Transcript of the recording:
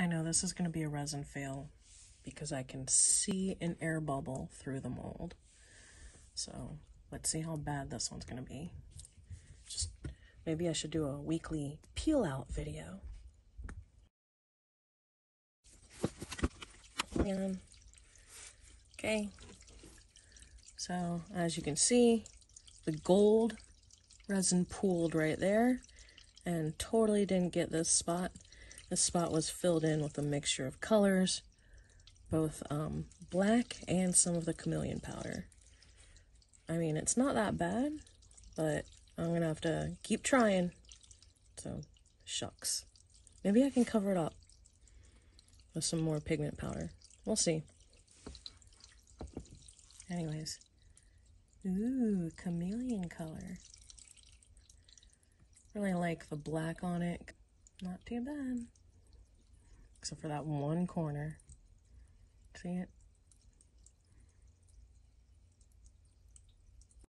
I know this is going to be a resin fail because I can see an air bubble through the mold. So let's see how bad this one's going to be. Just maybe I should do a weekly peel out video. And okay, so as you can see, the gold resin pooled right there and totally didn't get this spot. This spot was filled in with a mixture of colors, both um, black and some of the chameleon powder. I mean, it's not that bad, but I'm gonna have to keep trying. So, shucks. Maybe I can cover it up with some more pigment powder. We'll see. Anyways. Ooh, chameleon color. Really like the black on it. Not too bad. Except for that one corner. See it?